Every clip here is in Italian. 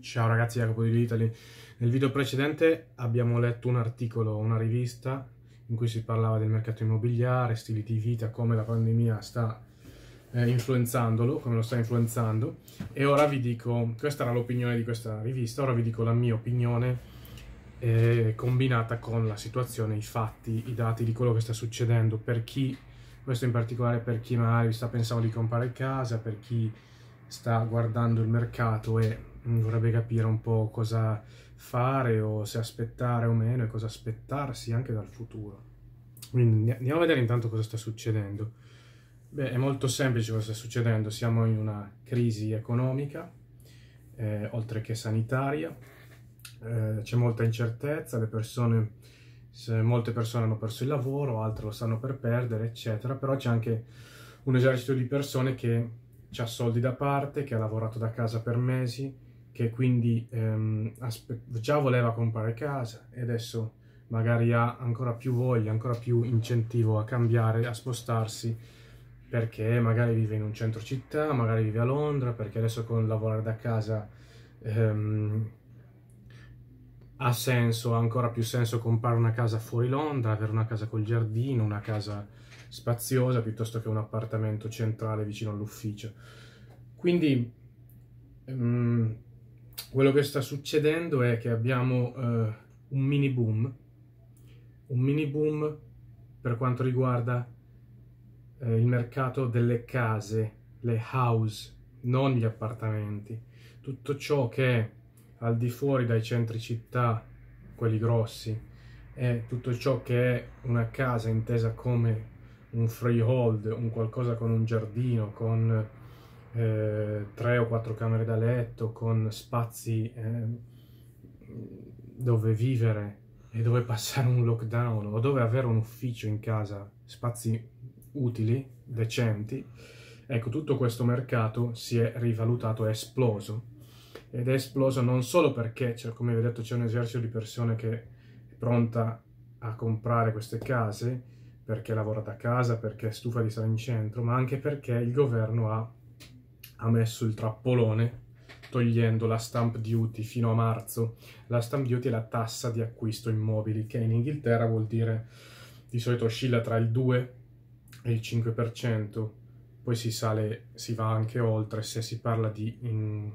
Ciao ragazzi, Jacopo di Italy. Nel video precedente abbiamo letto un articolo, una rivista in cui si parlava del mercato immobiliare, stili di vita, come la pandemia sta eh, influenzandolo, come lo sta influenzando e ora vi dico, questa era l'opinione di questa rivista, ora vi dico la mia opinione eh, combinata con la situazione, i fatti, i dati di quello che sta succedendo per chi, questo in particolare per chi magari sta pensando di comprare casa, per chi sta guardando il mercato e vorrebbe capire un po' cosa fare o se aspettare o meno e cosa aspettarsi anche dal futuro. Quindi andiamo a vedere intanto cosa sta succedendo. Beh, è molto semplice cosa sta succedendo. Siamo in una crisi economica, eh, oltre che sanitaria. Eh, c'è molta incertezza, le persone, molte persone hanno perso il lavoro, altre lo stanno per perdere, eccetera. Però c'è anche un esercito di persone che ha soldi da parte, che ha lavorato da casa per mesi, che quindi ehm, già voleva comprare casa e adesso magari ha ancora più voglia, ancora più incentivo a cambiare, a spostarsi perché magari vive in un centro città, magari vive a Londra, perché adesso con lavorare da casa ehm, ha senso, ha ancora più senso comprare una casa fuori Londra, avere una casa col giardino, una casa spaziosa piuttosto che un appartamento centrale vicino all'ufficio. Quindi ehm, quello che sta succedendo è che abbiamo uh, un mini boom, un mini boom per quanto riguarda uh, il mercato delle case, le house, non gli appartamenti. Tutto ciò che è al di fuori dai centri città, quelli grossi, è tutto ciò che è una casa intesa come un freehold, un qualcosa con un giardino, con eh, tre o quattro camere da letto con spazi eh, dove vivere e dove passare un lockdown o dove avere un ufficio in casa, spazi utili, decenti, ecco tutto questo mercato si è rivalutato, è esploso. Ed è esploso non solo perché, cioè, come vi ho detto, c'è un esercito di persone che è pronta a comprare queste case perché lavora da casa, perché è stufa di stare in centro, ma anche perché il governo ha ha messo il trappolone togliendo la stamp duty fino a marzo. La stamp duty è la tassa di acquisto immobili che in Inghilterra vuol dire di solito oscilla tra il 2 e il 5%, poi si sale, si va anche oltre se si parla di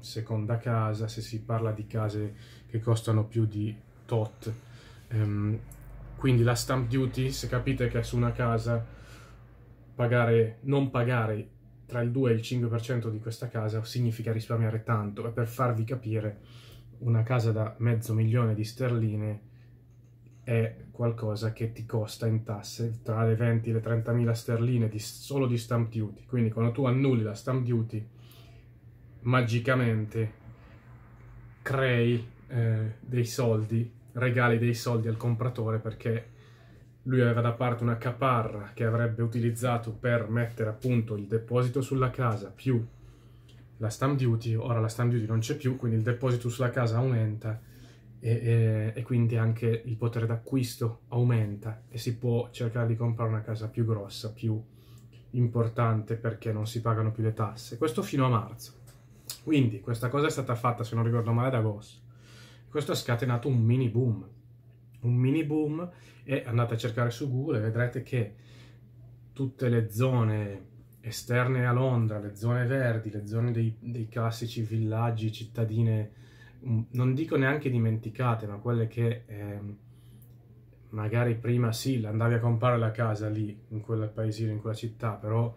seconda casa, se si parla di case che costano più di tot. Um, quindi la stamp duty, se capite che su una casa pagare, non pagare tra il 2 e il 5% di questa casa significa risparmiare tanto. E per farvi capire una casa da mezzo milione di sterline è qualcosa che ti costa in tasse tra le 20 e le 30 mila sterline di, solo di stamp duty. Quindi quando tu annulli la stamp duty magicamente crei eh, dei soldi regali dei soldi al compratore perché lui aveva da parte una caparra che avrebbe utilizzato per mettere appunto il deposito sulla casa più la stamp duty, ora la stamp duty non c'è più, quindi il deposito sulla casa aumenta e, e, e quindi anche il potere d'acquisto aumenta e si può cercare di comprare una casa più grossa, più importante perché non si pagano più le tasse. Questo fino a marzo. Quindi questa cosa è stata fatta, se non ricordo male, ad agosto. Questo ha scatenato un mini boom un mini boom e andate a cercare su Google e vedrete che tutte le zone esterne a Londra, le zone verdi, le zone dei, dei classici villaggi, cittadine, mm, non dico neanche dimenticate, ma quelle che eh, magari prima sì, andavi a comprare la casa lì, in quel paesino, in quella città, però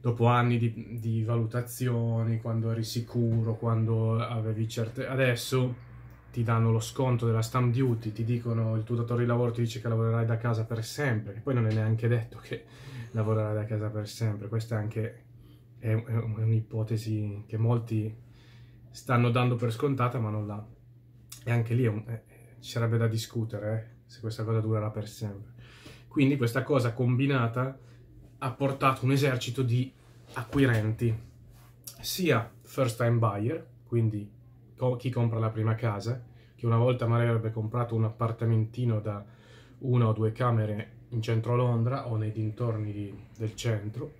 dopo anni di, di valutazioni, quando eri sicuro, quando avevi certe... Adesso ti danno lo sconto della stamp duty, ti dicono il tuo datore di lavoro ti dice che lavorerai da casa per sempre, che poi non è neanche detto che lavorerai da casa per sempre, questa è anche è un'ipotesi che molti stanno dando per scontata ma non l'ha. E anche lì un, eh, ci sarebbe da discutere eh, se questa cosa durerà per sempre. Quindi questa cosa combinata ha portato un esercito di acquirenti, sia first time buyer, quindi chi compra la prima casa, che una volta magari avrebbe comprato un appartamentino da una o due camere in centro Londra o nei dintorni di, del centro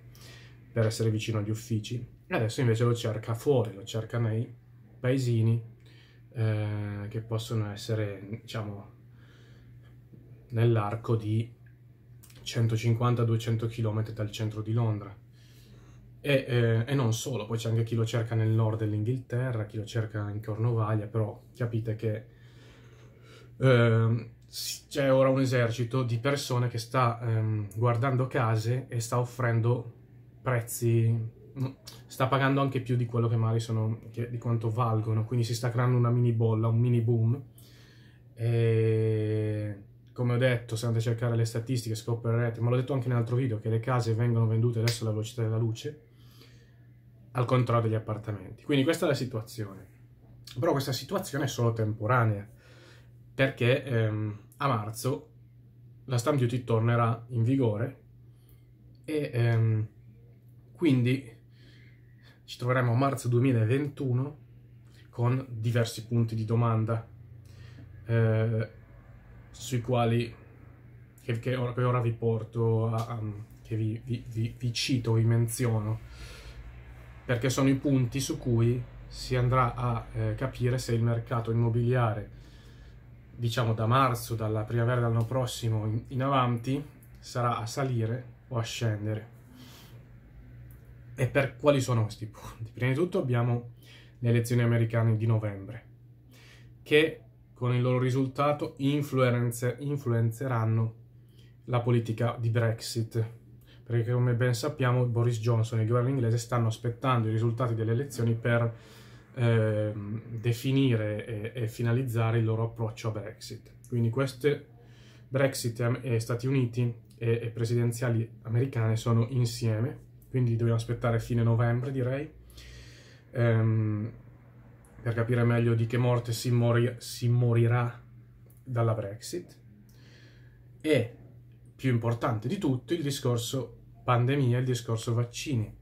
per essere vicino agli uffici adesso invece lo cerca fuori, lo cerca nei paesini eh, che possono essere, diciamo, nell'arco di 150-200 km dal centro di Londra. E, eh, e, non solo, poi c'è anche chi lo cerca nel nord dell'Inghilterra, chi lo cerca in Cornovaglia, però capite che eh, c'è ora un esercito di persone che sta ehm, guardando case e sta offrendo prezzi, sta pagando anche più di quello che magari sono, che, di quanto valgono, quindi si sta creando una mini bolla, un mini boom. E come ho detto, se andate a cercare le statistiche scoprirete, ma l'ho detto anche in un altro video, che le case vengono vendute adesso alla velocità della luce, al contrario degli appartamenti. Quindi questa è la situazione. Però questa situazione è solo temporanea, perché ehm, a marzo la stamp duty tornerà in vigore e ehm, quindi ci troveremo a marzo 2021 con diversi punti di domanda eh, sui quali che, che, ora, che, ora, vi porto, a, a, che vi, vi, vi, vi cito, vi menziono perché sono i punti su cui si andrà a eh, capire se il mercato immobiliare, diciamo da marzo, dalla primavera dell'anno prossimo in, in avanti, sarà a salire o a scendere. E per quali sono questi punti? Prima di tutto abbiamo le elezioni americane di novembre, che con il loro risultato influenze, influenzeranno la politica di Brexit, perché come ben sappiamo Boris Johnson e il governo inglese stanno aspettando i risultati delle elezioni per eh, definire e, e, finalizzare il loro approccio a Brexit. Quindi queste Brexit e Stati Uniti e, e presidenziali americane sono insieme, quindi dobbiamo aspettare fine novembre direi, ehm, per capire meglio di che morte si, mori, si morirà dalla Brexit. E più importante di tutto il discorso pandemia, il discorso vaccini.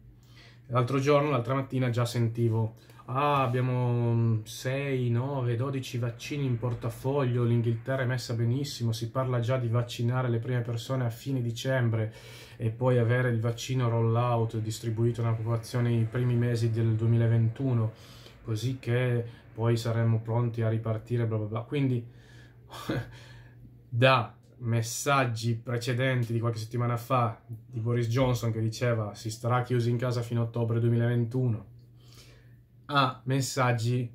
L'altro giorno, l'altra mattina già sentivo ah, abbiamo 6, 9, 12 vaccini in portafoglio, l'Inghilterra è messa benissimo, si parla già di vaccinare le prime persone a fine dicembre e poi avere il vaccino rollout distribuito nella popolazione nei primi mesi del 2021, così che poi saremmo pronti a ripartire, bla bla bla. Quindi da messaggi precedenti di qualche settimana fa di Boris Johnson che diceva si starà chiusi in casa fino a ottobre 2021 a messaggi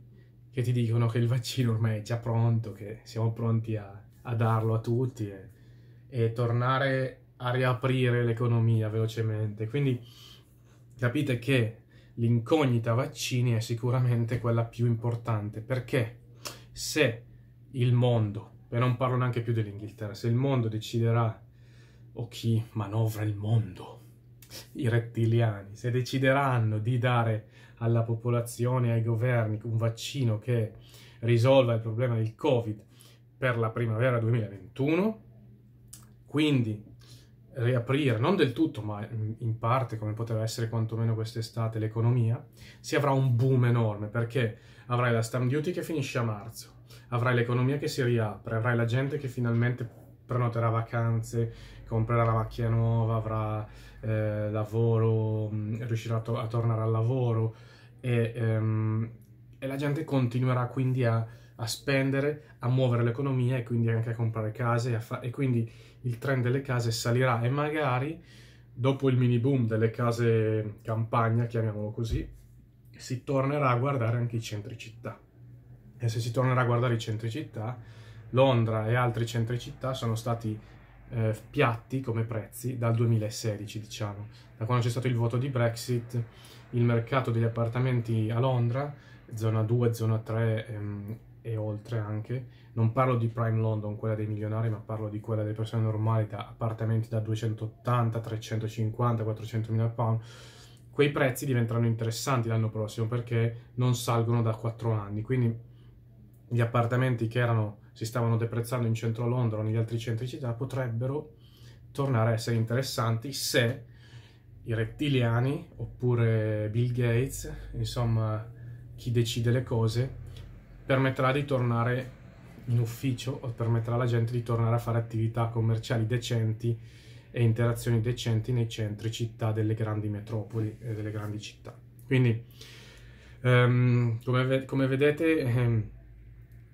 che ti dicono che il vaccino ormai è già pronto, che siamo pronti a, a darlo a tutti e, e tornare a riaprire l'economia velocemente. Quindi capite che l'incognita vaccini è sicuramente quella più importante perché se il mondo e non parlo neanche più dell'Inghilterra, se il mondo deciderà, o chi manovra il mondo, i rettiliani, se decideranno di dare alla popolazione, ai governi, un vaccino che risolva il problema del Covid per la primavera 2021, quindi riaprire, non del tutto, ma in parte, come poteva essere quantomeno quest'estate, l'economia, si avrà un boom enorme, perché avrai la stamp duty che finisce a marzo, avrai l'economia che si riapre, avrai la gente che finalmente prenoterà vacanze, comprerà la macchina nuova, avrà eh, lavoro, mm, riuscirà a, to- a, tornare al lavoro e, ehm, e, la gente continuerà quindi a, a, spendere, a muovere l'economia e quindi anche a comprare case fa- e quindi il trend delle case salirà e magari dopo il mini boom delle case campagna, chiamiamolo così, si tornerà a guardare anche i centri città. E se si tornerà a guardare i centri città, Londra e altri centri città sono stati eh, piatti come prezzi dal 2016, diciamo. Da quando c'è stato il voto di Brexit, il mercato degli appartamenti a Londra, zona 2, zona 3 ehm, e oltre anche, non parlo di Prime London, quella dei milionari, ma parlo di quella delle persone normali, da appartamenti da 280, 350, 400 mila pound, quei prezzi diventeranno interessanti l'anno prossimo perché non salgono da 4 anni, quindi gli appartamenti che erano, si stavano deprezzando in centro Londra o negli altri centri città potrebbero tornare a essere interessanti se i rettiliani oppure Bill Gates, insomma chi decide le cose, permetterà di tornare in ufficio o permetterà alla gente di tornare a fare attività commerciali decenti e interazioni decenti nei centri città delle grandi metropoli e delle grandi città. Quindi, um, come, come, vedete, um,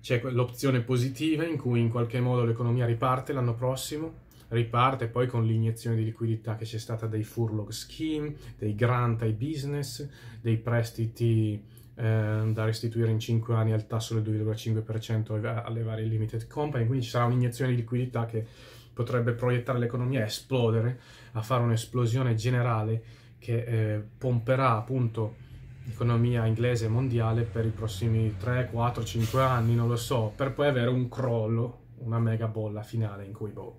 c'è l'opzione positiva in cui in qualche modo l'economia riparte l'anno prossimo, riparte poi con l'iniezione di liquidità che c'è stata dei furlough scheme, dei grant ai business, dei prestiti eh, da restituire in 5 anni al tasso del 2,5% alle varie limited company, quindi ci sarà un'iniezione di liquidità che potrebbe proiettare l'economia a esplodere, a fare un'esplosione generale che eh, pomperà appunto l'economia inglese mondiale per i prossimi 3, 4, 5 anni, non lo so, per poi avere un crollo, una mega bolla finale in cui boh,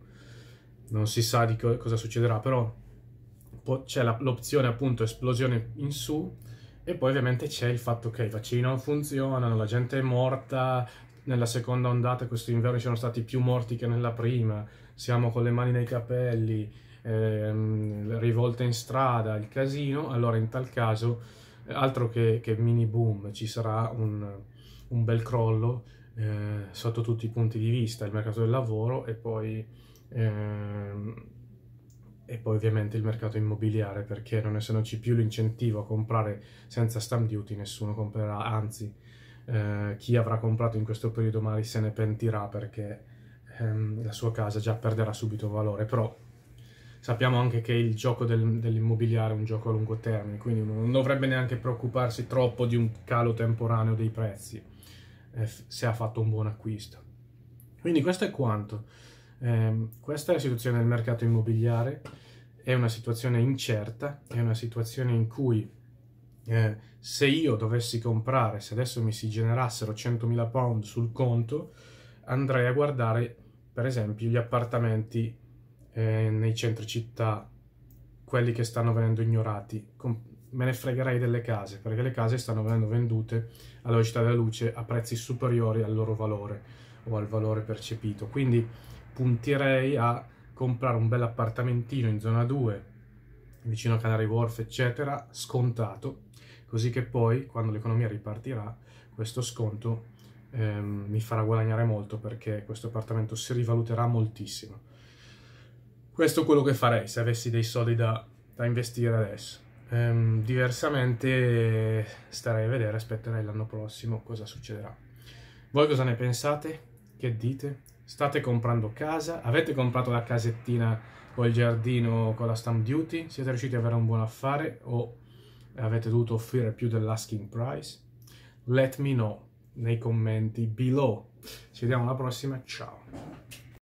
non si sa di co- cosa succederà, però c'è l'opzione appunto esplosione in su e poi ovviamente c'è il fatto che i vaccini non funzionano, la gente è morta, nella seconda ondata questo inverno ci sono stati più morti che nella prima, siamo con le mani nei capelli, ehm, rivolte in strada, il casino, allora in tal caso altro che, che mini boom, ci sarà un, un bel crollo eh, sotto tutti i punti di vista, il mercato del lavoro e poi, ehm, e poi ovviamente il mercato immobiliare perché non essendoci più l'incentivo a comprare senza stamp duty nessuno comprerà, anzi eh, chi avrà comprato in questo periodo magari se ne pentirà perché ehm, la sua casa già perderà subito valore, però sappiamo anche che il gioco del, dell'immobiliare è un gioco a lungo termine, quindi non dovrebbe neanche preoccuparsi troppo di un calo temporaneo dei prezzi eh, se ha fatto un buon acquisto. Quindi questo è quanto. Eh, questa è la situazione del mercato immobiliare, è una situazione incerta, è una situazione in cui eh, se io dovessi comprare, se adesso mi si generassero 100.000 pound sul conto, andrei a guardare per esempio gli appartamenti eh, nei centri città, quelli che stanno venendo ignorati. Me ne fregherei delle case, perché le case stanno venendo vendute alla velocità della luce a prezzi superiori al loro valore o al valore percepito. Quindi punterei a comprare un bel appartamentino in zona 2, vicino a Canary Wharf, eccetera, scontato, così che poi, quando l'economia ripartirà, questo sconto ehm, mi farà guadagnare molto perché questo appartamento si rivaluterà moltissimo. Questo è quello che farei se avessi dei soldi da, da investire adesso. Ehm, diversamente starei a vedere, aspetterei l'anno prossimo cosa succederà. Voi cosa ne pensate? Che dite? State comprando casa? Avete comprato la casettina con il giardino con la stamp duty? Siete riusciti ad avere un buon affare o avete dovuto offrire più dell'asking price? Let me know nei commenti below. Ci vediamo alla prossima, ciao!